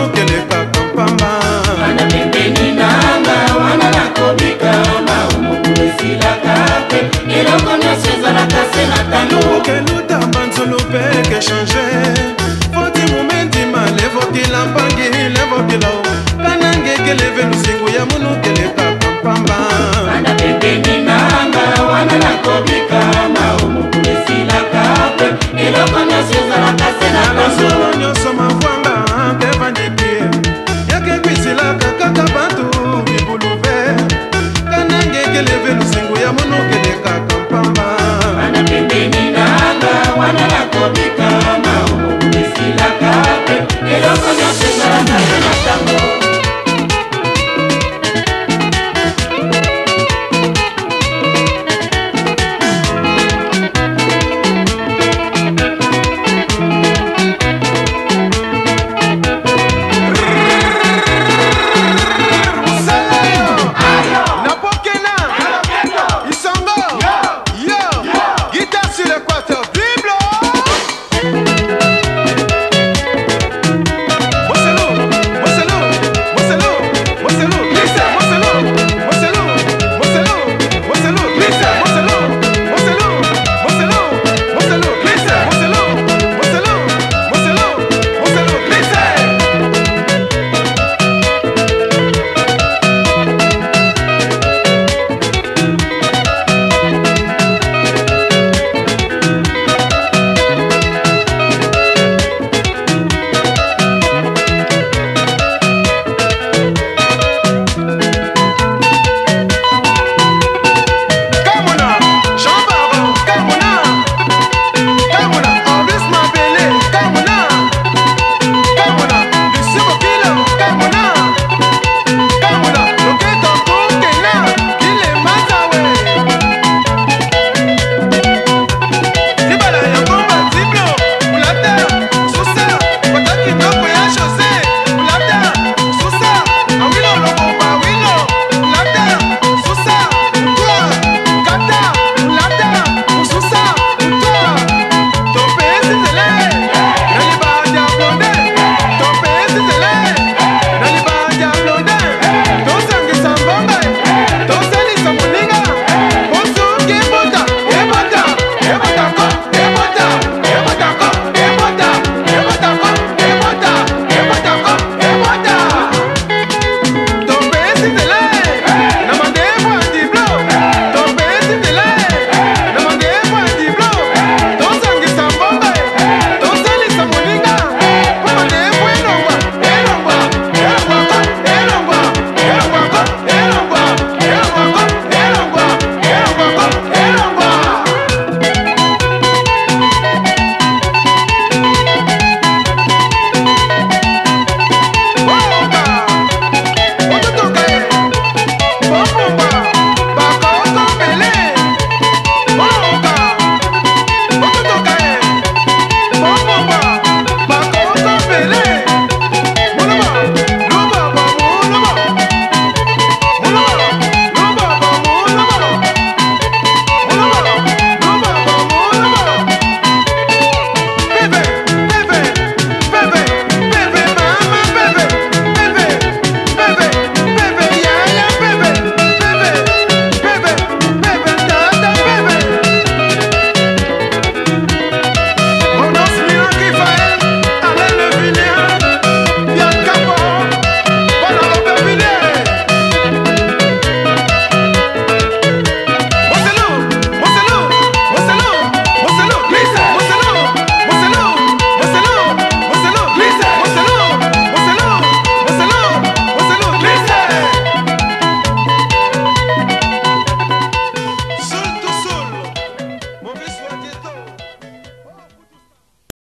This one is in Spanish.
no tiene